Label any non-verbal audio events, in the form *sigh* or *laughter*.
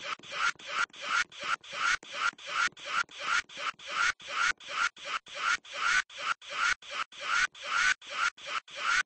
you *laughs*